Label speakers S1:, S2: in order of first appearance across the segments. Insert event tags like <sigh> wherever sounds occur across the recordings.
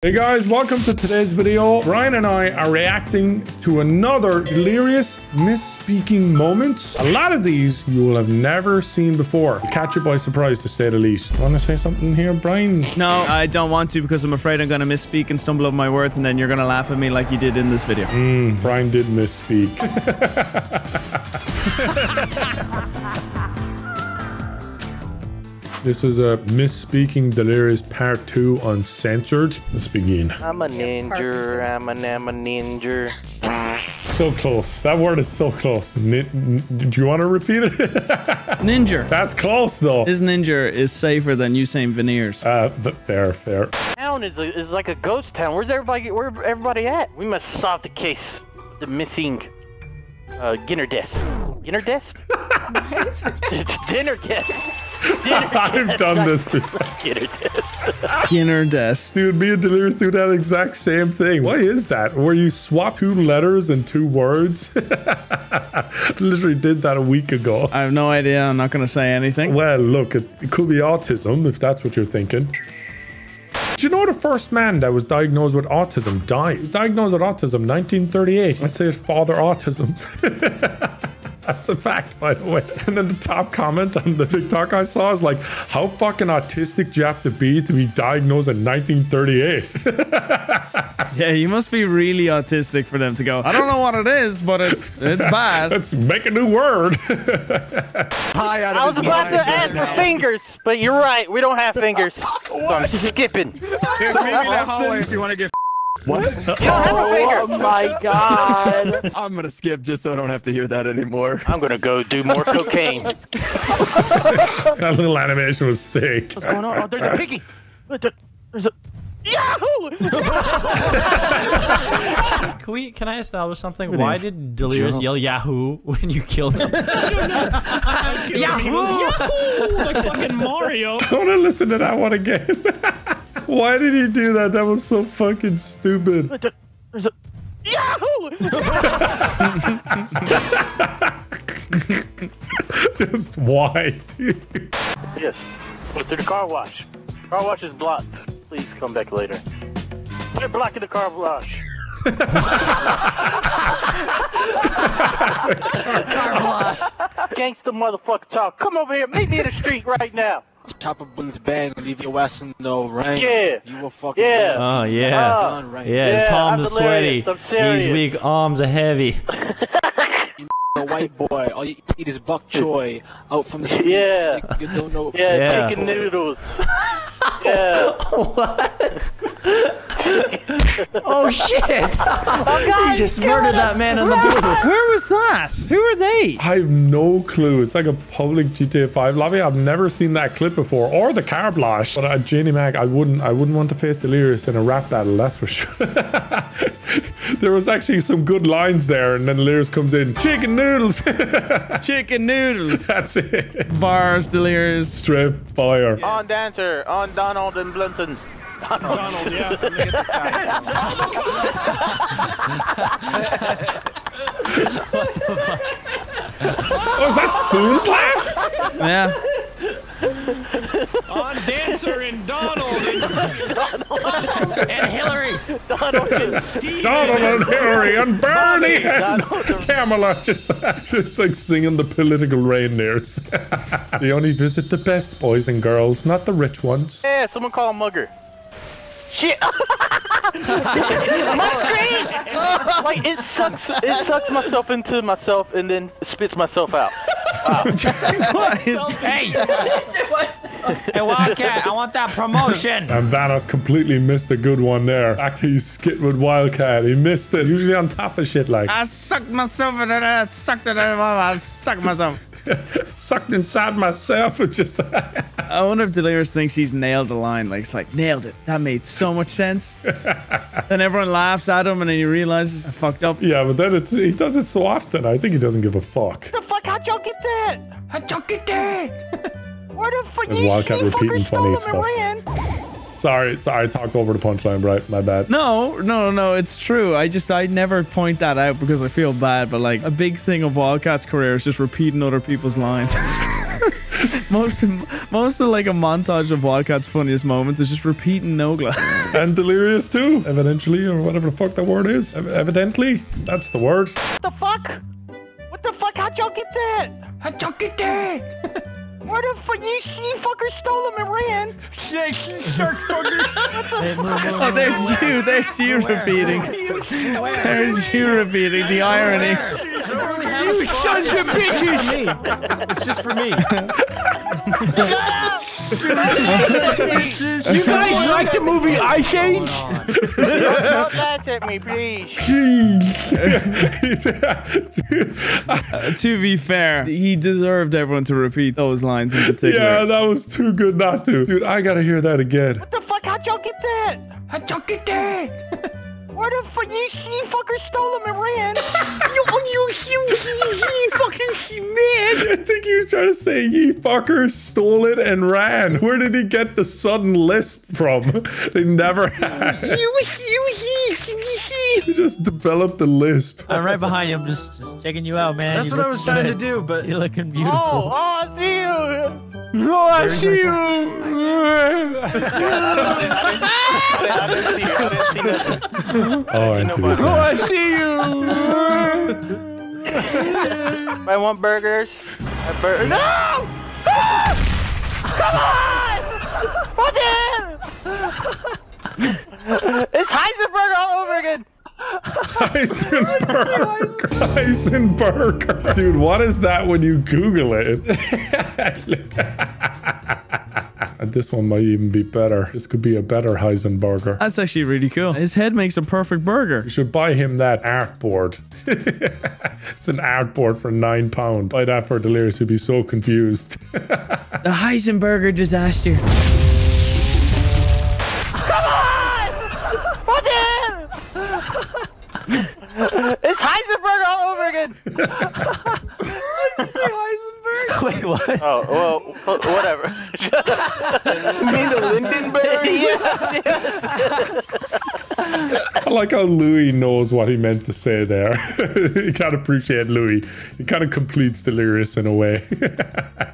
S1: Hey guys, welcome to today's video. Brian and I are reacting to another delirious misspeaking moments. A lot of these you will have never seen before. Catch you by surprise to say the least. Want to say something here, Brian?
S2: No, I don't want to because I'm afraid I'm going to misspeak and stumble over my words and then you're going to laugh at me like you did in this video.
S1: Mm, Brian did misspeak. <laughs> This is a misspeaking delirious part two uncensored. Let's begin.
S3: I'm a ninja. I'm an I'm a ninja.
S1: So close. That word is so close. Ni- do you want to repeat it? <laughs>
S2: Ninja.
S1: That's close though.
S2: His ninja is safer than you saying veneers.
S1: Uh, but fair, fair.
S3: Town is, a, is like a ghost town. Where's everybody? Where everybody at? We must solve the case. The missing uh, dinner desk. Dinner desk? <laughs> it's dinner desk. <laughs> Dinner
S1: I've done this before. <laughs>
S3: Dinner desk.
S2: Inner desk.
S1: Dude, me and Delirious do that exact same thing. Why is that? Where you swap two letters and two words? Literally did that a week ago.
S2: I have no idea. I'm not going to say anything.
S1: Well, look, it, it could be autism if that's what you're thinking. Did you know the first man that was diagnosed with autism died? Diagnosed with autism 1938. I say it's father autism. <laughs> That's a fact, by the way. And then the top comment on the TikTok I saw is like, how fucking autistic do you have to be to be diagnosed in 1938? <laughs>
S2: Yeah, you must be really autistic for them to go. I don't know what it is, but it's it's <laughs> bad.
S1: Let's make a new word.
S4: High out of
S3: I was about to
S4: mind
S3: ask
S4: right
S3: for
S4: now.
S3: fingers, but you're right. We don't have fingers. So I'm skipping.
S4: Here's meet me in the hallway if you want to get. What? <laughs>
S3: You don't have a finger.
S4: Oh my god! I'm gonna skip just so I don't have to hear that anymore.
S3: I'm gonna go do more <laughs> cocaine. <laughs>
S1: That little animation was sick.
S3: What's going on? Oh, there's a piggy. There's a Yahoo!
S5: Can we? Can I establish something? Why did Delirious yell Yahoo when you killed him?
S6: Yahoo! like fucking Mario.
S1: I want to listen to that one again. Why did he do that? That was so fucking stupid.
S3: There's a Yahoo! <laughs>
S1: Just why, dude?
S3: yes. Go through the car wash. Car wash is blocked. Please come back later. We're blocking the car wash. <laughs> Gangsta motherfucker talk. Come over here. Meet me in the street right now.
S7: Chopper Boone's band, leave your ass in the rain.
S3: Yeah.
S7: You will fucking
S3: Yeah.
S5: Oh yeah,
S3: Ah.
S7: Done right.
S5: yeah. His palms
S3: I'm
S5: are sweaty.
S3: hilarious.
S5: His weak arms are heavy. <laughs>
S7: you A white boy, all you eat is bok choy out from the street.
S3: Yeah. <laughs>
S7: You don't know.
S3: Yeah,
S5: Yeah.
S3: chicken noodles. <laughs> yeah. <laughs>
S5: Oh shit! <laughs> Oh, <laughs> he just murdered that man in the building.
S2: Where was that? Who are they?
S1: I have no clue. It's like a public GTA 5 lobby. I've never seen that clip before, or the car blash. But at Janie Mac, I wouldn't. I wouldn't want to face Delirious in a rap battle. That's for sure. There was actually some good lines there, and then Delirious comes in, chicken noodles. <laughs>
S2: Chicken noodles.
S1: That's it.
S2: Bars, delirious.
S1: Straight fire.
S3: On Dancer, on Donald and Blinton.
S6: Donald, yeah. Look at this guy. <laughs>
S1: Oh, is that Spoon's laugh?
S2: Yeah.
S6: On Dancer and Donald and, and Hillary.
S3: Donald and Steve.
S1: Donald and Hillary and Bernie and
S3: Donald and-
S1: Pamela just, just like singing the political reindeers. <laughs> they only visit the best boys and girls, not the rich ones.
S3: Yeah, someone call him Mugger. Shit! My screen! like it sucks. It sucks myself into myself and then spits myself out.
S6: Hey. hey, Wildcat, I want that promotion.
S1: And Thanos completely missed a good one there. Actually, he's skit with Wildcat. He missed it. Usually on top of shit like
S2: I sucked myself in it. I sucked it. I sucked myself. <laughs>
S1: sucked inside myself. It just <laughs>
S2: I wonder if Delirious thinks he's nailed the line. Like, it's like, nailed it. That made so much sense. <laughs> then everyone laughs at him and then he realizes, I fucked up.
S1: yeah, but then it's he does it so often. I think he doesn't give a fuck.
S3: the fuck? How'd y'all get that? How'd y'all get that? Where the fuck?
S1: There's
S3: you
S1: Wildcat
S3: you
S1: repeating funny
S3: stole them and ran.
S1: Sorry, sorry, I talked over the punchline, right? My bad.
S2: No, no, no, it's true. I just, I never point that out because I feel bad, but like, a big thing of Wildcat's career is just repeating other people's lines. <laughs> most, of, most of like a montage of Wildcat's funniest moments is just repeating Nogla. <laughs>
S1: and delirious too, evidently, or whatever the fuck that word is. Ev- evidently, that's the word.
S3: What the fuck? What the fuck? How'd y'all get that?
S6: How'd y'all get that? <laughs>
S3: Where the fuck you she fuckers stole them and ran? Shit, shark fuckers. What the fuck?
S2: Oh, there's you. There's you repeating. There's you repeating the irony.
S6: You sons of bitches!
S4: It's just for me. <laughs>
S6: You guys like the movie Ice Age?
S3: Don't laugh at me, please.
S1: Jeez.
S2: Uh, <laughs> to be fair, he deserved everyone to repeat those lines in particular.
S1: yeah, that was too good not to. Dude, I gotta hear that again.
S3: What the fuck? How'd y'all get that?
S6: How'd y'all get that? <laughs>
S3: Where the fuck you she fuckers stole them and ran? <laughs> You see? Fucking Smith.
S1: I think he was trying to say ye fucker stole it and ran. Where did he get the sudden lisp from? <laughs> They never had. He just developed the lisp.
S8: I'm right behind you. I'm just, just checking you out, man.
S4: That's
S8: You
S4: what I was trying to do, but
S8: You're looking oh, beautiful.
S3: Oh, oh, I see you.
S2: Oh, I see you.
S3: I see you. I see nothing.
S1: Oh, into this
S2: Oh. I see you.
S3: I want burgers. A bur- no! Ah! Come on! What the? it's Heisenberg all over again.
S1: Heisenberg. Heisenberg. Dude, what is that when you Google it? <laughs> <laughs> And this one might even be better. This could be a better Heisenberger.
S2: That's actually really cool. His head makes a perfect burger.
S1: You should buy him that art board. <laughs> it's an art board for nine pound. Buy that for Delirious. He'd be so confused. <laughs>
S2: The Heisenberger disaster.
S3: Come on! What it's Heisenberg all over again. <laughs> <laughs>
S8: Wait, what?
S3: Oh well, whatever. <laughs>
S4: you mean the Hindenburg? <laughs>
S3: yeah,
S1: I like how Louis knows what he meant to say there. you can't appreciate Louis. He kind of completes Delirious in a way.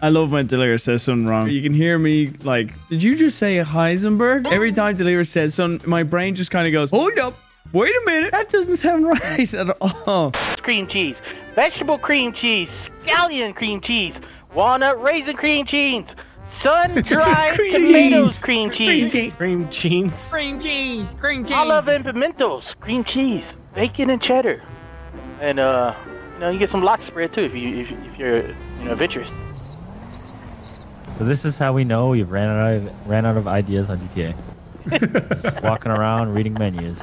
S2: I love when Delirious says something wrong. You can hear me like, did you just say Heisenberg? Every time Delirious says something, my brain just kind of goes, hold up. Wait a minute. That doesn't sound right at all.
S3: cream cheese, vegetable cream cheese, scallion cream cheese, walnut raisin cream cheese, sun-dried <laughs>
S2: Cream
S3: tomatoes
S2: cheese.
S3: cream cheese,
S6: Cream cheese.
S8: Cream cheese. Cream cheese.
S3: olive and pimentos cream cheese, bacon and cheddar, and uh, you know you get some lox spread too if you if, if you're you know adventurous.
S8: So this is how we know we've ran out of ran out of ideas on GTA. Just walking around reading menus. <laughs>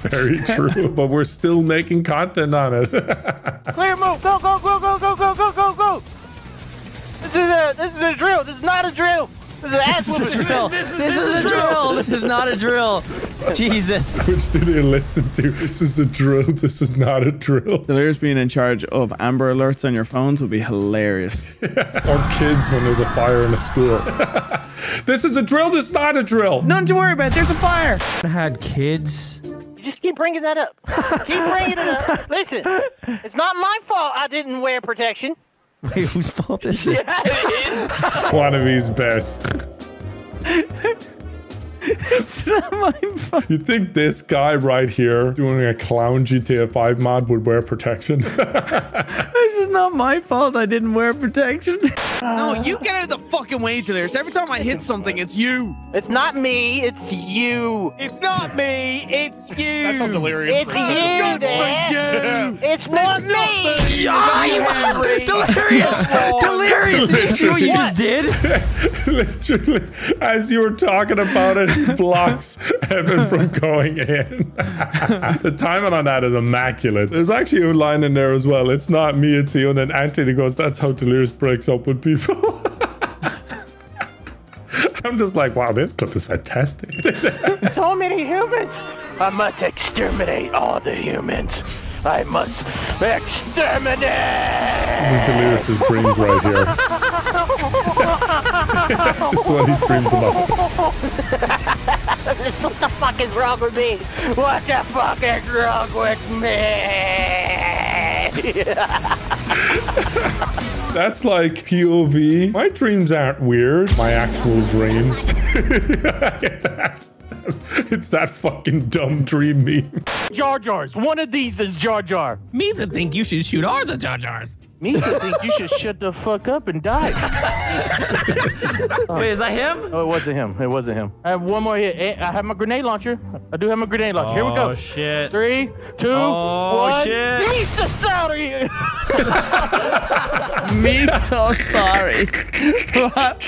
S1: Very true. But we're still making content on it. <laughs>
S3: Clear move, go go go go go go go go go. This is a this is a drill. This is not a drill. This is an ass whooping drill.
S8: This is a drill. This is not a drill. <laughs> Jesus.
S1: Which did you listen to? This is a drill. This is not a drill.
S2: Delirious being in charge of Amber Alerts on your phones would be hilarious. <laughs>
S1: Or kids when there's a fire in a school. <laughs> this is a drill. This is not a drill.
S2: Nothing to worry about. There's a fire.
S4: I Had kids.
S3: You just keep bringing that up. Keep bringing it up. Listen, it's not my fault I didn't wear protection. <laughs>
S4: Wait, whose fault is it?
S3: Yeah, it is. <laughs>
S1: One of his best.
S2: It's not my fault.
S1: You think this guy right here doing a clown GTA 5 mod would wear protection? <laughs>
S2: This is not my fault. I didn't wear protection.
S9: No, you get out of the fucking way, Delirious. Every time I hit something, it's you.
S3: It's not me. It's you.
S9: It's not me. It's you.
S6: That's how delirious.
S3: It's you, Dad. It's not me. <laughs>
S4: Delirious! Delirious! Did you see what you just did?
S1: Literally, as you were talking about it, he <laughs> blocks Evan from going in. <laughs> the timing on that is immaculate. There's actually a line in there as well. It's not me, it's you. And then Anthony goes, That's how Delirious breaks up with people. <laughs> I'm just like, wow, this clip is fantastic. <laughs>
S3: So many humans. I must exterminate all the humans. I must exterminate.
S1: This is Delirious's dreams right here. <laughs> this is what he dreams about.
S3: what the fuck is wrong with me? What the fuck is wrong with me? <laughs>
S1: That's like POV. My dreams aren't weird. My actual dreams. <laughs> it's that fucking dumb dream meme.
S3: Jar Jars. One of these is Jar Jar.
S6: Misa think you should shoot all the Jar Jars.
S3: Misa think you should shut the fuck up and die. <laughs>
S5: Wait, is that him?
S3: Oh, it wasn't him. It wasn't him. I have one more hit. Eh, I have my grenade launcher. I do have my grenade launcher. Here we go.
S5: Oh shit.
S3: Three, two,
S5: Oh,
S3: one.
S5: shit.
S3: Misa sorry. <laughs>
S2: Me so sorry. What?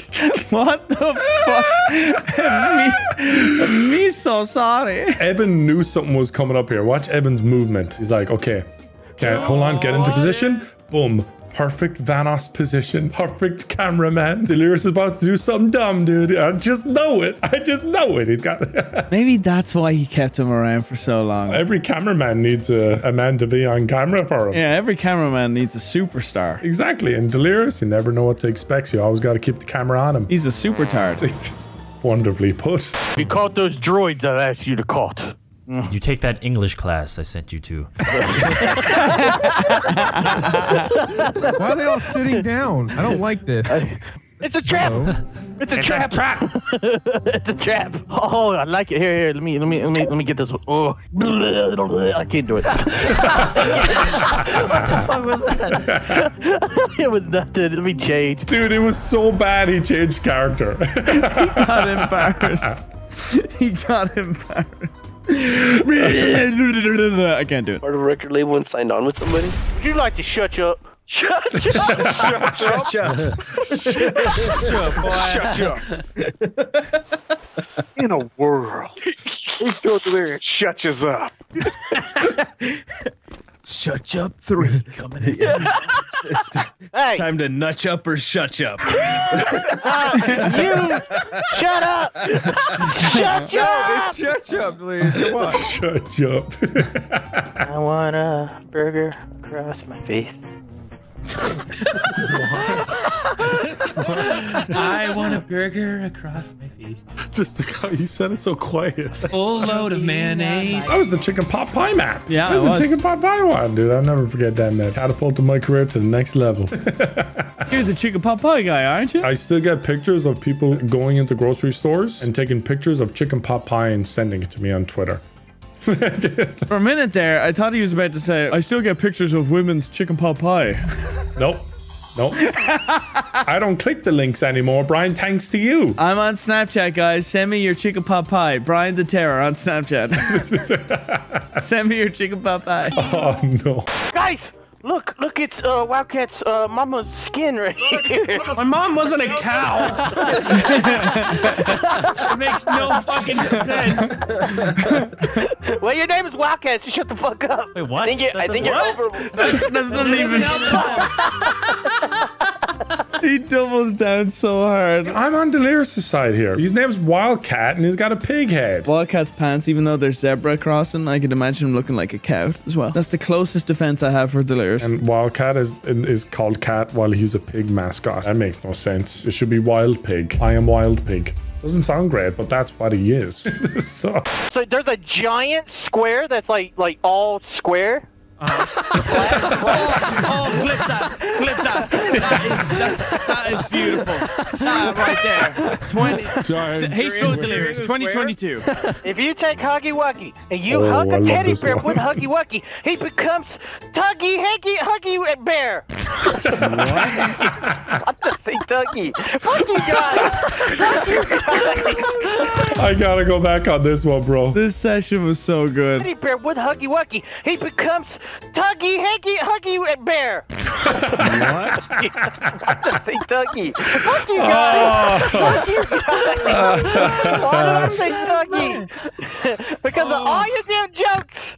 S2: What the fuck? me, me so sorry.
S1: Evan knew something was coming up here. Watch Evan's movement. He's like, okay, okay, hold on, get into position. Boom. Perfect Vanoss position. Perfect cameraman. Delirious is about to do something dumb, dude. I just know it. I just know it. He's got <laughs>
S2: Maybe that's why he kept him around for so long.
S1: every cameraman needs a, a man to be on camera for him.
S2: Yeah, every cameraman needs a superstar.
S1: Exactly. And Delirious, you never know what to expect. So you always got to keep the camera on him.
S2: He's a super tard. <laughs>
S1: Wonderfully put.
S3: You caught those droids I asked you to caught. Mm.
S5: You take that English class I sent you to. <laughs>
S10: Why are they all sitting down? I don't like this.
S3: It's a trap. It's a trap.
S5: trap. <laughs>
S3: it's a trap. Oh, I like it. Here, here. Let me, let me, let me, let me get this one. Oh, <laughs> I can't do it.
S5: what the fuck was that?
S3: it was nothing. Let me change.
S1: Dude, it was so bad he changed character.
S2: he got embarrassed. he got embarrassed. <laughs> I can't do it.
S7: Part of a record label and signed on with somebody.
S3: Would you like to shut up? Shut shut, shut, up.
S7: Shut up.
S6: Shut up, Shut up, boy. Shut up.
S7: In a world. Please throw it there and shut us up. <laughs>
S6: Shut up three <laughs> coming in. it's, it's,
S3: Hey,
S6: time to nutch up or shut up. <laughs>
S3: you shut up. shut up.
S10: Shut up, please. Come on.
S1: Shut up. <laughs>
S3: I want a burger across my face. <laughs>
S11: I want a burger across my face.
S1: Just the guy, you said it so quiet.
S11: Full load of mayonnaise.
S1: That was the chicken pot pie map.
S2: Yeah,
S1: that was
S2: it
S1: the chicken pot pie one, dude. I'll never forget that man. Catapulted my career to the next level. <laughs>
S2: You're the chicken pot pie guy, aren't you?
S1: I still get pictures of people going into grocery stores and taking pictures of chicken pot pie and sending it to me on Twitter. <laughs>
S2: For a minute there, I thought he was about to say, I still get pictures of women's chicken pot pie. <laughs>
S1: Nope. Nope. <laughs> I don't click the links anymore, Brian, thanks to you.
S2: I'm on Snapchat, guys. Send me your chicken pot pie. Brian the Terror on Snapchat. Send me your chicken pot pie.
S1: Oh, no.
S3: Guys, look, look, it's uh, Wildcat's uh, mama's skin right here.
S6: My mom wasn't a cow. <laughs> it makes no fucking sense.
S3: well, your name is Wildcat, so shut the fuck up.
S5: Wait, what?
S3: I think you're, I think you're
S5: doesn't-
S3: over.
S2: That's not even. He doubles down so hard.
S1: I'm on Delirious' side here. His name's Wildcat and he's got a pig head.
S2: Wildcat's pants, even though they're zebra crossing, I could imagine him looking like a cow as well. That's the closest defense I have for Delirious.
S1: And Wildcat is is called Cat while he's a pig mascot. That makes no sense. It should be Wild Pig. I am Wild Pig. Doesn't sound great, but that's what he is. <laughs> so,
S3: So there's a giant square that's like like all square.
S6: Oh, flip that. Flip that. That is, that's, that is beautiful. That right there. 20. Hey, Scroll Delirious, 2022.
S3: If you take Huggy Wuggy and you
S1: Oh,
S3: hug
S1: I
S3: a
S1: love
S3: teddy bear
S1: one.
S3: with Huggy Wuggy, he becomes Tuggy Huggy Huggy Bear. <laughs> what the say Tuggy? Fuck you guys. Fuck you guys.
S1: I gotta go back on this one, bro.
S2: This session was so good.
S3: Teddy bear with Huggy Wuggy, he becomes Tuggy Huggy Huggy Bear. <laughs> what? <laughs> what the say Tuggy? Fuck you guys. Oh. Fuck you guys. <laughs> Why did I say Tuggy? because of all your damn jokes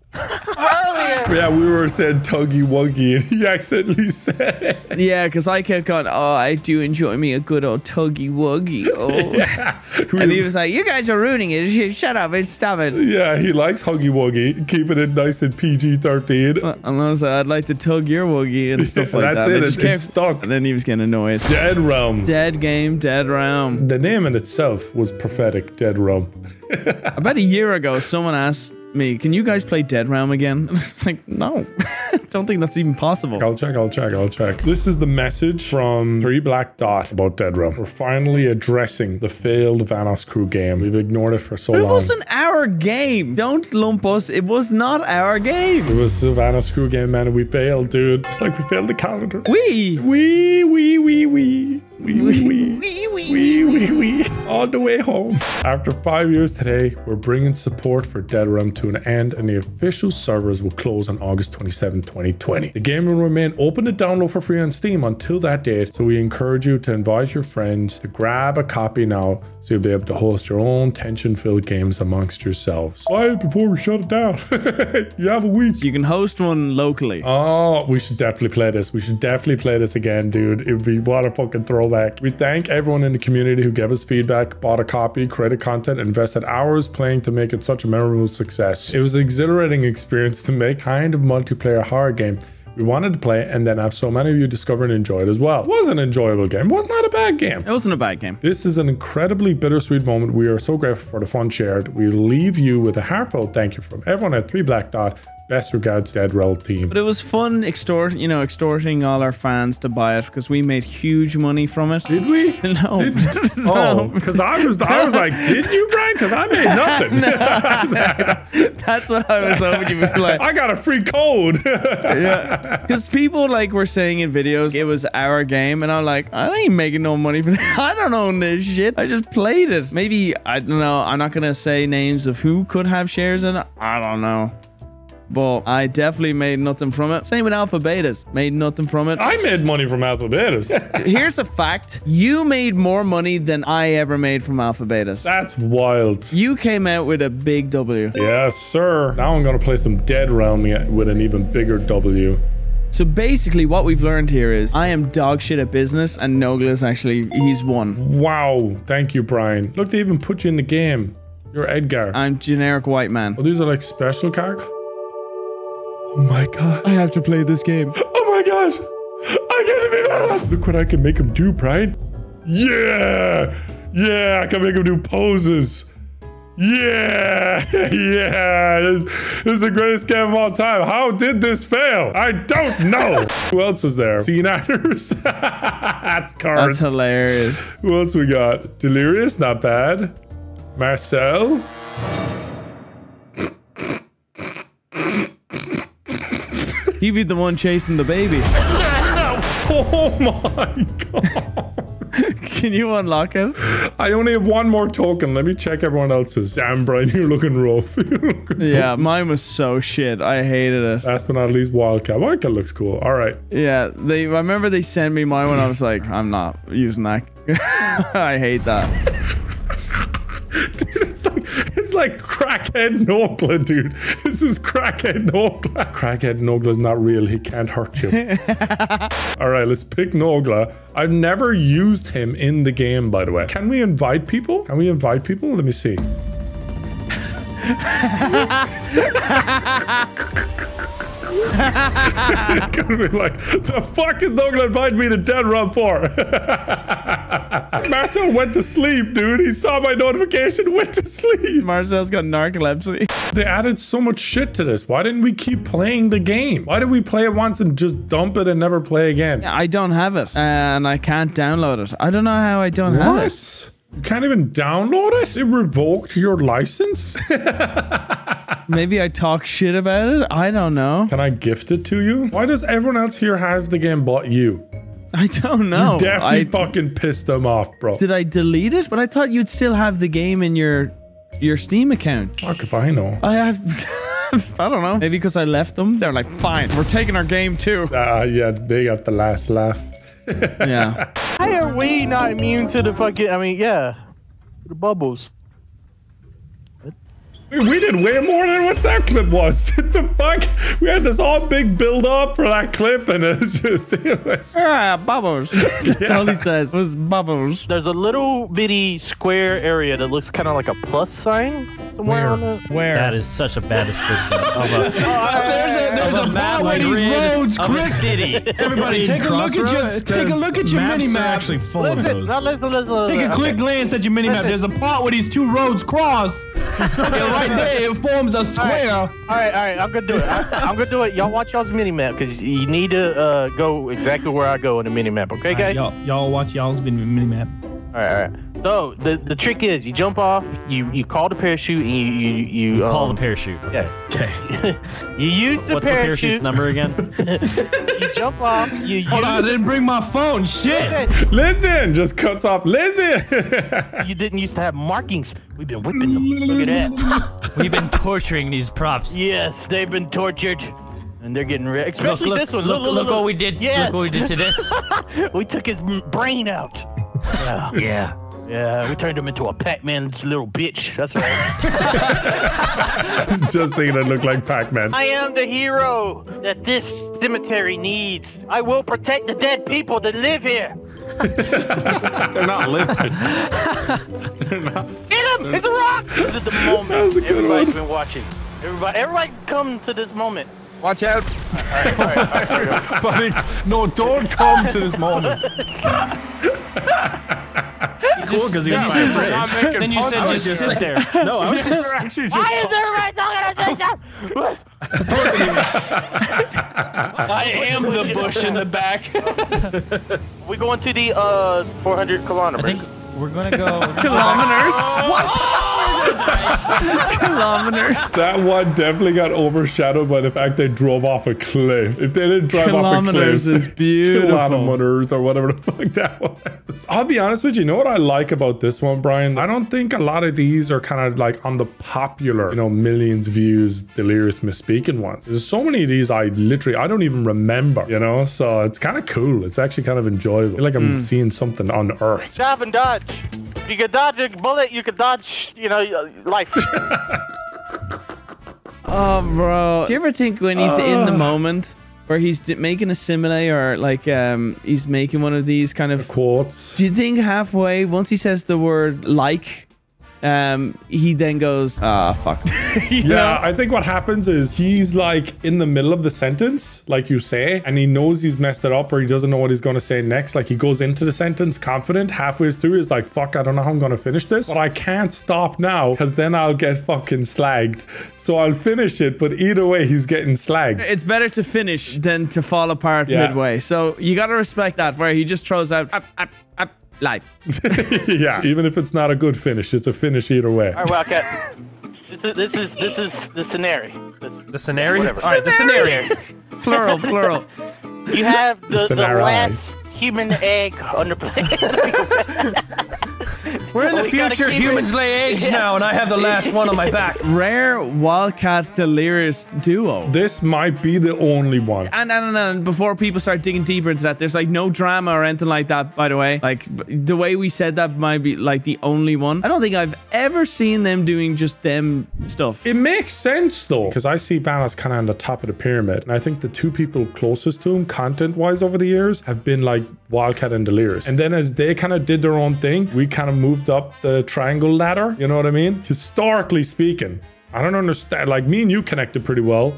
S3: earlier.
S1: Yeah, we were saying Tuggy Wuggy and he accidentally said it.
S2: Yeah, because I kept going, oh, I do enjoy me a good old tuggy wuggy. <laughs> Oh. and he was like, you guys are ruining it. Sh- Shut up and stop it.
S1: Yeah, he likes Huggy Wuggy, keeping it nice and PG 13.
S2: Uh, and I was like, I'd like to tug your wuggy and stuff like
S1: That's
S2: that.
S1: it,
S2: I
S1: it-
S2: just
S1: it's
S2: kept-
S1: stuck.
S2: And then he was getting annoyed.
S1: Dead Realm.
S2: Dead game, dead Realm.
S1: The name in itself was prophetic, Dead Realm. <laughs>
S2: About a year ago, someone asked me, "Can you guys play Dead Realm again?" And I was like, "No, <laughs> don't think that's even possible.
S1: I'll check, I'll check, I'll check. This is the message from Three Black Dot about Dead Realm. We're finally addressing the failed Vanoss crew game. We've ignored it for so
S2: It
S1: long.
S2: It wasn't our game. Don't lump us. It was not our game.
S1: It was the Vanoss crew game, man, we failed, dude. Just like we failed the calendar.
S2: We.
S1: Wee, wee, wee, wee. Wee, wee, wee. Wee, wee, wee. On the way home. After five years today, we're bringing support for Dead Realm to an end, and the official servers will close on August 27, 2020. The game will remain open to download for free on Steam until that date, so we encourage you to invite your friends to grab a copy now so you'll be able to host your own tension-filled games amongst yourselves. Quiet before we shut it down. <laughs> you have a week.
S2: You can host one locally.
S1: Oh, we should definitely play this. We should definitely play this again, dude. It would be what a fucking throwback. We thank everyone in the community who gave us feedback, bought a copy, created content, invested hours playing to make it such a memorable success. It was an exhilarating experience to make kind of multiplayer horror game we wanted to play and then have so many of you discover and enjoy it as well. It was an enjoyable game. It was not a bad game.
S2: It wasn't a bad game.
S1: This is an incredibly bittersweet moment. We are so grateful for the fun shared. We leave you with a heartfelt thank you from everyone at 3 Black Dot. Best regards, Dead Realm team.
S2: But it was fun extort, you know, extorting all our fans to buy it because we made huge money from it.
S1: Did we? <laughs> <laughs>
S2: No.
S1: Oh, because I was, I was like, did you, Brian? Because I made <laughs> nothing.
S2: That's what I was hoping you would be like.
S1: I got a free code.
S2: yeah. Because people like were saying in videos it was our game, and I'm like, I ain't making no money for that. I don't own this shit. I just played it. Maybe I don't know. I'm not gonna say names of who could have shares in it. I don't know. But I definitely made nothing from it. Same with Alpha Betas. Made nothing from it.
S1: I made money from Alpha Betas. <laughs>
S2: Here's a fact. You made more money than I ever made from Alpha Betas.
S1: That's wild.
S2: You came out with a big W.
S1: Yes, sir. Now I'm going to play some Dead Realm with an even bigger W.
S2: So basically what we've learned here is I am dog shit at business and Nogla's actually, he's won.
S1: Wow. Thank you, Brian. Look, they even put you in the game. You're Edgar.
S2: I'm generic white man.
S1: Oh, these are like special characters? Oh my god.
S2: I have to play this game.
S1: Oh my gosh. I can't be honest. Look what I can make him do, Brian. Yeah. Yeah, I can make him do poses. Yeah. <laughs> Yeah. This, this is the greatest game of all time. How did this fail? I don't know. <laughs> Who else is there? Scene actors. <laughs> That's cards.
S2: That's hilarious.
S1: Who else we got? Delirious, not bad. Marcel.
S2: He'd be the one chasing the baby. <laughs>
S1: Oh my god. <laughs>
S2: Can you unlock it?
S1: I only have one more token. Let me check everyone else's. Damn, Brian, you're looking rough. <laughs> you're looking
S2: yeah, rough. mine was so shit. I hated it.
S1: Last but not least, Wildcat. Wildcat looks cool. All right.
S2: Yeah, they. I remember they sent me mine when I was like, I'm not using that. I hate that.
S1: dude, it's like like crackhead Nogla, dude. <laughs> This is crackhead Nogla. Crackhead Nogla's not real. He can't hurt you. <laughs> All right, let's pick Nogla. I've never used him in the game, by the way. Can we invite people? Can we invite people? Let me see. <laughs> <laughs> Gonna be like, the fuck is Nogla inviting me to Dead Run for? <laughs> Marcel went to sleep, dude. He saw my notification, went to sleep.
S2: Marcel's got narcolepsy.
S1: They added so much shit to this. Why didn't we keep playing the game? Why did we play it once and just dump it and never play again?
S2: Yeah, I don't have it, and I can't download it. I don't know how I don't what? have it.
S1: You can't even download it? It revoked your license? <laughs>
S2: Maybe I talk shit about it? I don't know.
S1: Can I gift it to you? Why does everyone else here have the game but you?
S2: I don't know.
S1: You definitely
S2: I,
S1: fucking pissed them off, bro.
S2: Did I delete it? But I thought you'd still have the game in your your Steam account.
S1: Fuck if I know.
S2: I have... <laughs> I don't know. Maybe because I left them. They're like, fine, we're taking our game too.
S1: Ah, uh, yeah, they got the last laugh.
S2: yeah. <laughs>
S3: Why are we not immune to the fucking, I mean, yeah, the bubbles?
S1: We did way more than what that clip was. <laughs> the fuck? We had this all big build up for that clip, and it's just it was
S2: ah bubbles. <laughs> That's yeah. all he says It was bubbles.
S3: There's a little bitty square area that looks kind of like a plus sign somewhere
S2: Where?
S3: on the.
S2: Where?
S11: That is such a bad description of a, <laughs>
S7: oh, there's a, there's
S11: of
S7: a,
S11: a map
S7: like
S11: these
S7: roads,
S11: of
S7: quick.
S11: a city.
S7: Everybody, take a look at your take a look at your mini map.
S5: actually full
S3: Listen,
S5: of those.
S3: listen, listen, listen.
S7: Take a
S3: okay.
S7: quick glance at your mini map. There's a part where these two roads cross.
S6: Right there, it forms a square.
S3: All right, all right, I'm gonna do it. I, am gonna do it. Y'all watch y'all's mini map because you need to uh, go exactly where I go in the mini map. Okay, guys?
S6: Y'all, y'all watch y'all's mini map.
S3: All right, all right. So the the trick is you jump off, you you call the parachute, and you you you,
S11: You call
S3: um,
S11: the parachute.
S3: Yes. Okay. <laughs> you use the
S11: What's the
S3: parachute.
S11: parachute's number again? <laughs>
S3: you jump off. You
S6: Hold
S3: use
S6: on, I didn't bring my phone. Shit.
S1: Listen, just cuts off. Listen.
S3: you <laughs> didn't used to have markings. We've been whipping them. Look at that.
S11: We've been torturing these props.
S3: yes, they've been tortured. And they're getting rid. Especially
S11: look,
S3: this one.
S11: look, look what we did.
S3: Yes.
S11: Look what we did to this.
S3: we took his brain out. Yeah.
S11: yeah.
S3: Yeah, we turned him into a Pac-Man's little bitch. That's right. <laughs>
S1: just thinking I look like Pac-Man.
S3: I am the hero that this cemetery needs. I will protect the dead people that live here. <laughs>
S1: They're not living.
S3: Get him! It's a rock! This is the moment
S1: That was a good
S3: everybody's
S1: one.
S3: been watching. Everybody, everybody, come to this moment.
S4: Watch out. <laughs>
S6: Buddy, no, don't come to this moment.
S8: Cool, because he was
S6: Yeah,
S8: my
S6: you just-
S8: fridge. Then you said
S6: punches.
S8: just <laughs> sit there. No, I was just.
S6: actually
S3: Why is everybody talking at the same time?
S7: I am the bush in the back. <laughs>
S3: we going to the uh 400
S11: I
S3: kilometers.
S11: Think we're gonna go.
S2: Kilometers. Kilometers.
S1: That one definitely got overshadowed by the fact they drove off a cliff. If they didn't drive off a cliff,
S2: Kilometers is beautiful.
S1: kilometers or whatever the fuck that <laughs> was. I'll be honest with you. You know what I like about this one, Brian? I don't think a lot of these are kind of like on the popular, you know, millions views, delirious misspeaking ones. There's so many of these I literally I don't even remember, you know. So it's kind of cool. It's actually kind of enjoyable. I feel like I'm hmm. seeing something on Earth.
S3: Dive and dodge. If you can dodge a bullet, you can dodge, you know, life. <laughs>
S2: Oh, bro. Do you ever think when he's in the moment where he's d- making a simile or like um he's making one of these kind of
S1: Quotes.
S2: Do you think halfway once he says the word like um he then goes ah fuck. <laughs>
S1: Yeah,
S2: know?
S1: I think what happens is he's like in the middle of the sentence, like you say, and he knows he's messed it up or he doesn't know what he's going to say next. Like he goes into the sentence confident, halfway through, he's like, fuck, I don't know how I'm going to finish this, but I can't stop now because then I'll get fucking slagged. So I'll finish it, but either way, he's getting slagged.
S2: It's better to finish than to fall apart
S1: Yeah.
S2: midway. So you got to respect that where he just throws out up up up life. <laughs>
S1: yeah, even if it's not a good finish, it's a finish either way.
S3: All right, Wildcat. This is this is this is the scenario. This,
S8: The scenario?
S3: Whatever.
S8: All right, the scenario. <laughs>
S2: plural, plural.
S3: You have the, the
S1: Scenario.
S3: last human egg on the planet. <laughs>
S8: We're in the
S3: We
S8: future. Humans
S3: it-
S8: lay eggs
S3: Yeah.
S8: now, and I have the last one on my <laughs> back.
S2: Rare Wildcat Delirious duo.
S1: This might be the only one.
S2: And, and, and, and before people start digging deeper into that, there's like no drama or anything like that, by the way. Like, the way we said that might be like the only one. I don't think I've ever seen them doing just them stuff.
S1: It makes sense though, because I see Van as kind of on the top of the pyramid, and I think the two people closest to him, content-wise, over the years, have been like Wildcat and Delirious. And then as they kind of did their own thing, we kind of moved up the triangle ladder. You know what I mean? Historically speaking, I don't understand. Like me and you connected pretty well.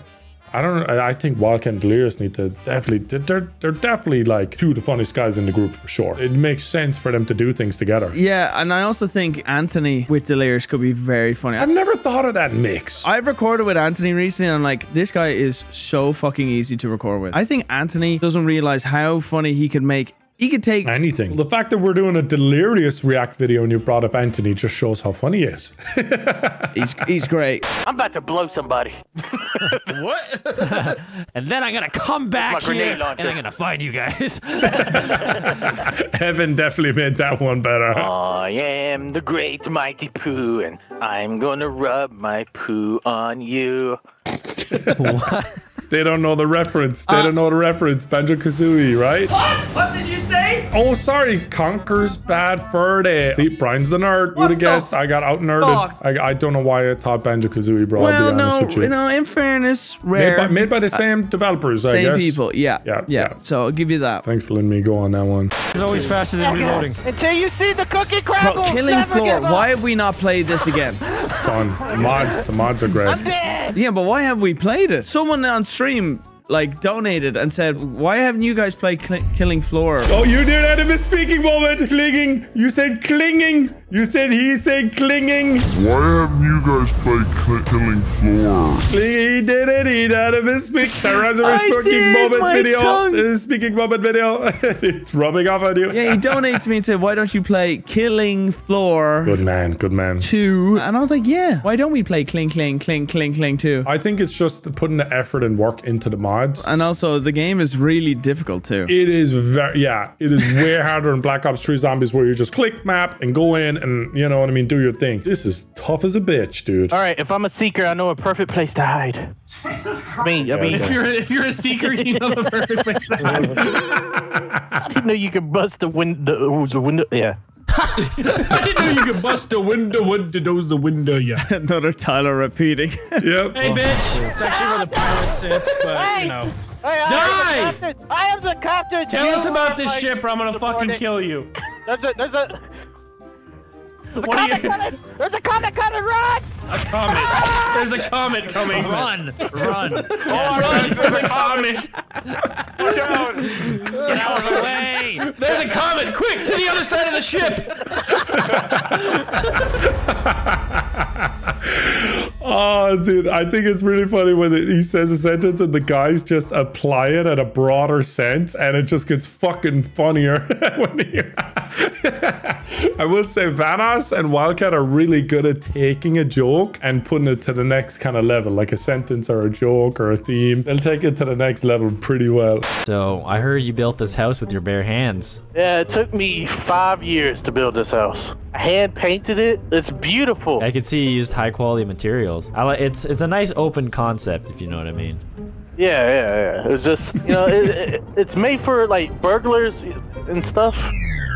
S1: I don't. I I think Wildcat and Delirious need to definitely. They're they're definitely like two of the funniest guys in the group for sure. It makes sense for them to do things together.
S2: Yeah, and I also think Anthony with Delirious could be very funny.
S1: I've never thought of that mix.
S2: I've recorded with Anthony recently, and I'm like, this guy is so fucking easy to record with. I think Anthony doesn't realize how funny he could make. He could take
S1: anything. The fact that we're doing a delirious react video and you brought up Anthony just shows how funny he is. <laughs>
S2: he's he's great.
S3: I'm about to blow somebody. <laughs>
S11: what? <laughs> and then I'm gonna come back
S3: My grenade
S11: here
S3: launcher.
S11: and I'm gonna find you guys.
S1: Evan definitely made that one better.
S3: I am the great mighty poo, and I'm gonna rub my poo on you.
S1: They don't know the reference. They uh, don't know the reference. Banjo Kazooie, right?
S9: What? What did you say?
S1: Oh, sorry. Conker's Bad Fur Day. See, Brian's the nerd. Who'd have guessed? I got out nerded. I, I don't know why I thought Banjo Kazooie, bro.
S2: well,
S1: I'll be honest
S2: no,
S1: with you.
S2: you know, in fairness,
S1: made,
S2: rare.
S1: by, made by the uh, same developers, I
S2: same
S1: guess.
S2: people. Yeah,
S1: Yeah,
S2: yeah, So I'll give you that.
S1: Thanks for letting me go on that one.
S8: It's always faster than reloading.
S3: Until you see the cookie
S2: Bro,
S3: crackle.
S2: killing
S3: never
S2: floor.
S3: give up.
S2: Why have we not played this again?
S1: Fun. The mods, the mods are great.
S3: I'm dead.
S2: yeah, but why have we played it? Someone on stream like donated and said, "Why haven't you guys played Cl- Killing Floor?"
S1: Oh, you did had a misspeaking moment. Clinging. You said clinging. You said he said clinging.
S12: Why haven't you guys played Cl- Killing Floor?
S1: He did it. He had a misspeak. There was a
S2: I
S1: misspeaking
S2: did,
S1: moment
S2: my
S1: video.
S2: tongue.
S1: Speaking moment video. <laughs> it's rubbing off on you.
S2: Yeah, he donated to me and said, "Why don't you play Killing Floor
S1: Good man. Good man.
S2: 2?" And I was like, "Yeah, why don't we play Cling Cling Cling Cling Cling 2?"
S1: I think it's just putting the effort and work into the mods.
S2: And also, the game is really difficult too.
S1: It is very, yeah, it is way harder in Black Ops 3 Zombies where you just click map and go in and, you know what I mean, do your thing. This is tough as a bitch, dude.
S3: All right, if I'm a seeker, I know a perfect place to hide. I mean, I mean,
S5: If you're if you're a seeker, you know the <laughs> perfect place to hide. <laughs>
S3: I didn't know you could bust the window. The window, yeah.
S5: I didn't know you could bust a window, window windows the window, yeah. <laughs>
S2: Another Tyler repeating.
S1: Yep.
S5: Hey, bitch! It's actually where the <laughs> pirate sits, but you know.
S3: Hey, I
S5: Die!
S3: am the. I am the captain.
S5: Tell
S3: You
S5: us about this
S3: my
S5: ship, or I'm gonna fucking
S3: subordinate.
S5: kill you.
S3: There's a there's a. There's a
S5: What are
S3: comet
S5: you-
S3: coming! There's a comet coming! Run!
S5: A comet. There's a comet coming.
S11: Run, run.
S5: Oh, run for the comet.
S3: Look out!
S11: Get out of the way.
S5: There's a comet. Quick, to the other side of the ship. <laughs>
S1: Oh, dude, I think it's really funny when he says a sentence and the guys just apply it at a broader sense and it just gets fucking funnier. <laughs> when he, <laughs> I will say Vanoss and Wildcat are really good at taking a joke and putting it to the next kind of level, like a sentence or a joke or a theme. They'll take it to the next level pretty well.
S11: So I heard you built this house with your bare hands.
S3: Yeah, it took me five years to build this house. I hand painted it. It's beautiful.
S11: I could see you used high quality materials. I like it's it's a nice open concept if you know what I mean.
S3: Yeah, yeah, yeah. It's just you know, it, it, it's made for like burglars and stuff.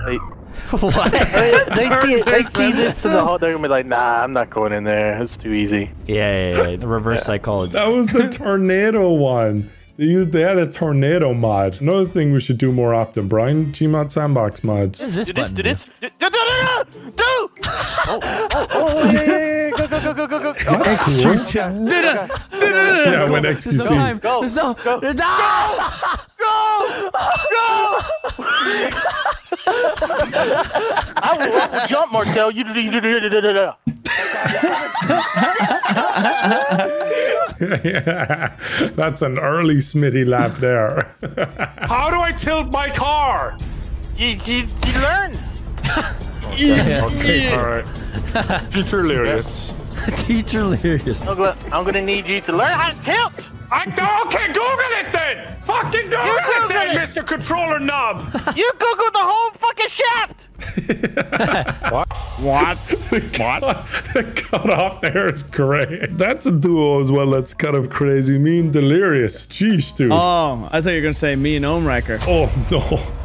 S3: Like, <laughs>
S11: what?
S3: they, they see it, they see this and the whole, they're gonna be like, nah, I'm not going in there. It's too easy.
S11: Yeah, yeah, yeah. The reverse psychology.
S1: That was the tornado one. They used they had a tornado mod. Another thing we should do more often, Brian. Gmod sandbox mods.
S11: What does this
S3: Do this, do this. Do, do, do, do, do, do. <laughs> Oh, oh, oh, yeah, yeah, yeah, yeah. Go, go, go, go, go, go. Oh,
S1: That's cool. Yeah, when
S11: There's no
S1: XQC.
S11: time.
S3: Go,
S11: There's no.
S3: go,
S11: There's no.
S3: Go! Go! <laughs> I will, I will jump, Marcel. You do, you do, you do, you do, do.
S1: yeah, <laughs> that's an early Smitty laugh there. <laughs>
S5: How do I tilt my car?
S3: You, you, you learn.
S1: okay, all right. Teacher Lyrius.
S11: Teacher lyrics.
S3: I'm gonna, I'm gonna need you to learn how to tilt.
S5: I don't, okay, Google it then. Fucking Google
S3: You
S5: it then,
S3: it.
S5: Mr. Controller Knob.
S3: You Google the whole fucking shaft. <laughs>
S1: What? What? <laughs> the cut off there is great. That's a duo as well. That's kind of crazy. Me and Delirious. Jeez, dude.
S2: Oh, I thought you were gonna say me and Ohmwrecker.
S1: Oh no.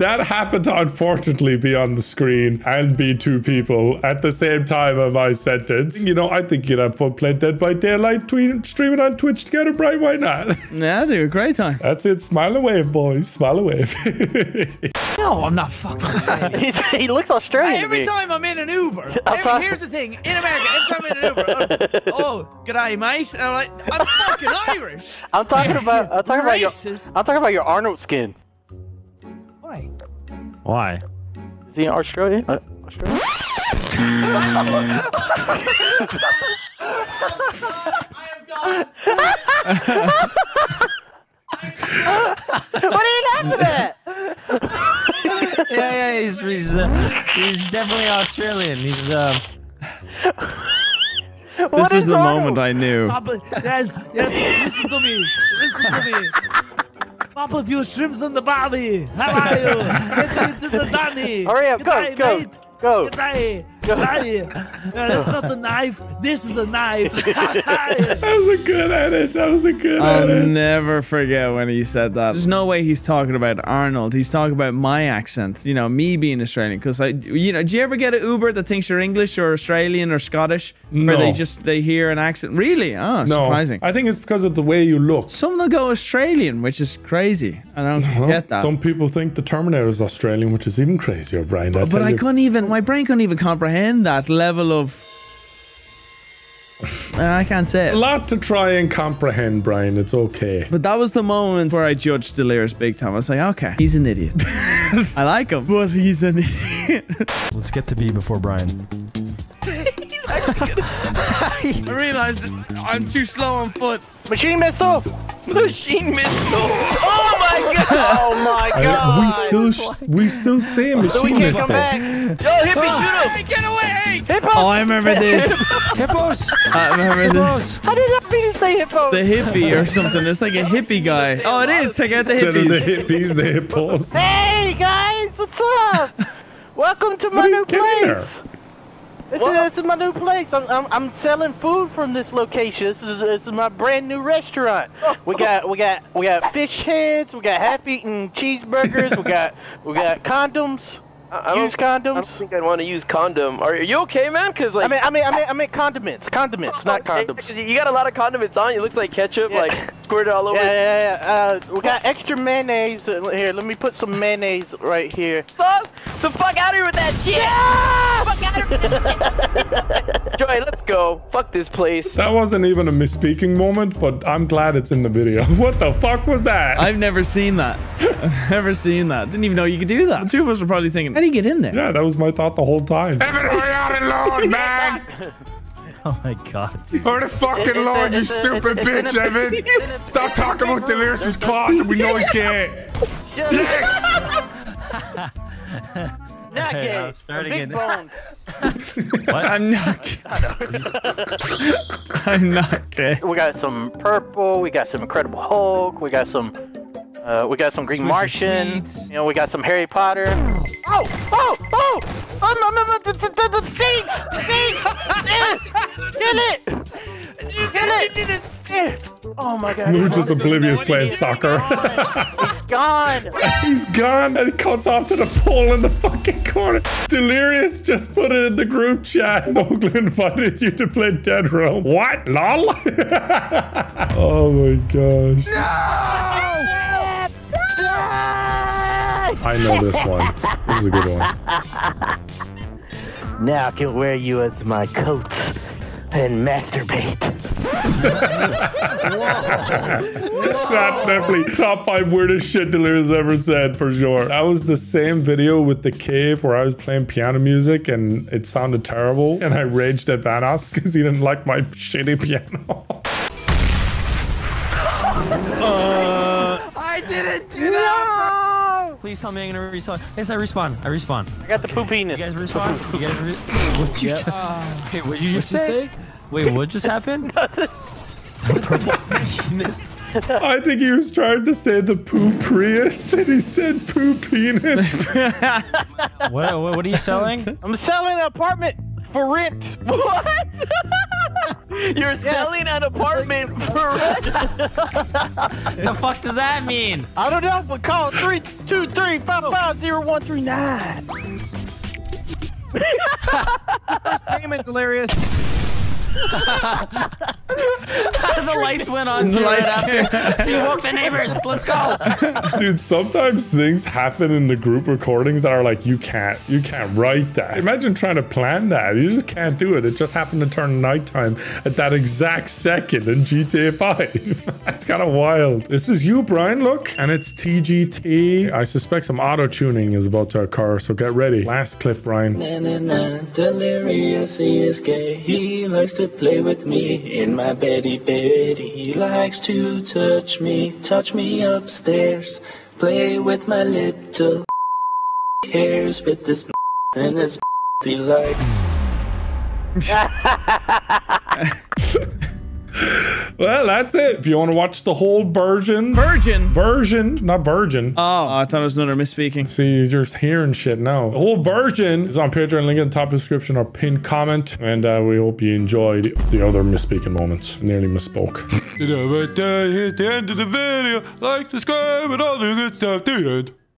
S1: That happened to unfortunately be on the screen and be two people at the same time of my sentence. You know, I think you'd have fun playing Dead by Daylight tweet, streaming on Twitch together, Brian. Why not? <laughs>
S2: Yeah, they were a great time.
S1: That's it. Smile and wave, boys. Smile and wave. <laughs>
S9: No, I'm not fucking saying <laughs>
S3: he looks Australian. to
S9: Every
S3: me.
S9: time I'm in an Uber, every- here's the thing: in America, every time I'm in an Uber, I'm, oh, g'day, mate. And I'm like, I'm fucking Irish.
S3: I'm talking about. I'm talking about your. I'm talking about your Arnold skin.
S9: Why?
S11: Why?
S3: Is he Australian? Uh, Australian? what are you laughing at?
S11: yeah, yeah, he's he's, uh, he's definitely Australian. He's uh
S2: This is the moment I knew.
S9: Papa, yes, yes, listen to me. Listen to me. Papa, few shrimps on the barbie. How are you? <laughs> Get into the Danny.
S3: Hurry up, go,
S9: G'day,
S3: go,
S9: mate.
S3: go.
S9: G'day. G'day. <laughs> That's not a knife. This is a knife. <laughs>
S1: that was a good edit. That was a good edit.
S2: I'll never forget when he said that. There's no way he's talking about Arnold. He's talking about my accent. You know, me being Australian. Because I, you know, do you ever get an Uber that thinks you're English or Australian or Scottish? Where they just they hear an accent. Really? Oh,
S1: No,
S2: surprising.
S1: I think it's because of the way you look.
S2: Some of them go Australian, which is crazy. I don't
S1: Well,
S2: get that.
S1: Some people think the Terminator is Australian, which is even crazier, Brian.
S2: but I couldn't even. My brain couldn't even comprehend that level of. Uh, I can't say
S1: A lot to try and comprehend, Brian. It's okay.
S2: But that was the moment where I judged Delirious big time. I was like, okay, he's an idiot. <laughs> I like him, but he's an idiot. <laughs>
S13: Let's get to B before Brian. <laughs>
S6: I realized I'm too slow on foot.
S3: Machine missile.
S11: Machine missile. Oh my god.
S3: Oh my
S1: I-
S3: god.
S1: we still sh- we still say <laughs>
S3: So we
S1: machine
S3: can't come back.
S11: Yo, hippie, shoot him.
S6: Hey, get away!
S3: Hippo.
S2: oh, I remember this. <laughs>
S13: Hippos!
S2: I remember this.
S3: I did not mean to say hippo.
S2: The hippie or something. It's like a hippie guy. Oh, it is. Take out the
S1: Instead of the
S2: hippies.
S1: hippies, the hippos.
S3: Hey guys, what's up? <laughs> Welcome to my
S1: How
S3: new
S1: you there?
S3: place. This is, this is my new place. I'm, I'm, I'm selling food from this location. This is this is my brand new restaurant. We <laughs> got we got we got fish heads. We got half-eaten cheeseburgers. we got we got condoms.
S11: I don't,
S3: Use condoms.
S11: I don't think I'd want to use condom. Are, are you okay, man? Cause like
S3: I mean I mean I mean I mean condiments. Condiments, not <laughs> condoms.
S11: You got a lot of condiments on you. Looks like ketchup,
S3: Yeah.
S11: like <laughs> squirted all over.
S3: Yeah, yeah, yeah. Uh, we got extra mayonnaise here. Let me put some mayonnaise right here.
S11: Sauce? The fuck out of here with that shit! Yeah! Fuck out of here! <laughs> Joy, let's go. Fuck this place.
S1: That wasn't even a misspeaking moment, but I'm glad it's in the video. <laughs> What the fuck was that?
S2: I've never seen that. I've <laughs> never seen that. Didn't even know you could do that. The two of us were probably thinking, how do you get in there?
S1: yeah, that was my thought the whole time.
S12: Evan, hurry out and load, man! <laughs>
S8: Oh my god.
S12: Hurry the fucking load, you stupid bitch, Evan! Stop talking about Delirious' closet, we know he's <laughs> <laughs> gay! Yes!
S3: Not
S8: Hey,
S3: gay.
S8: I'm starting
S3: Big
S8: it.
S3: bones.
S2: I'm not. I'm not gay.
S3: We got some purple. We got some Incredible Hulk. We got some. Uh, we got some Green
S6: Swisher
S3: Martian. You know, we got some Harry Potter. Oh, oh, oh! Oh no, no, no! The, the, the, the stinks! Stinks! Kill it! Kill it! Eh. Oh my god!
S1: We were just oblivious playing soccer.
S3: He's gone.
S1: He's gone and it cuts off to the pole in the fucking corner. Delirious just put it in the group chat. <laughs> Oakland invited you to play Dead Realm. What? LOL? <laughs> oh my gosh. I know this one. This is a good one.
S3: Now I can wear you as my coat and masturbate.
S1: That's definitely top five weirdest shit Delirious ever said for sure. That was the same video with the cave where I was playing piano music and it sounded terrible and I raged at Vanoss <laughs> because he didn't like my shitty piano.
S11: I <laughs> didn't do that! Please tell me I'm gonna respawn. Yes, I respawn. I respawn.
S3: I got the poop penis.
S11: You guys respawn? <laughs> You guys re- <laughs> What'd you uh, <laughs> Wait, what did you just say? Wait, what just happened?
S1: I think he was trying to say the poo Prius and he said poo penis.
S11: What, what, what are you selling?
S3: I'm selling an apartment for rent. <laughs>
S11: What? <laughs> You're selling an apartment <laughs> for rent? the fuck does that mean?
S3: I don't know, but call three two three five oh. five zero one three nine.
S14: Payment delirious. <laughs>
S11: the lights went on
S2: The
S11: too right
S2: lights
S11: after. You woke the neighbors. Let's go.
S1: Dude, sometimes things happen in the group recordings that are like, you can't, you can't write that. Imagine trying to plan that. You just can't do it. It just happened to turn nighttime at that exact second in GTA 5. <laughs> That's kind of wild. This is you, Brian, look. And it's TGT. I suspect some auto tuning is about to occur, so get ready. Last clip, Brian.
S15: Na na na, delirious, he is gay. He likes to play with me in my beddy bed. He likes to touch me, touch me upstairs. Play with my little hairs with this and this he like. <laughs> <laughs>
S1: Well, that's it. If you want to watch the whole version,
S2: Virgin.
S1: version, not virgin.
S2: Oh, I thought it was another misspeaking.
S1: See, you're just hearing shit now. The whole version is on Patreon. Link in the top description or pinned comment. And uh, we hope you enjoyed the other misspeaking moments. I nearly misspoke. <laughs>
S12: You know, but uh, at the end of the video, like, subscribe, and all the good stuff. The end.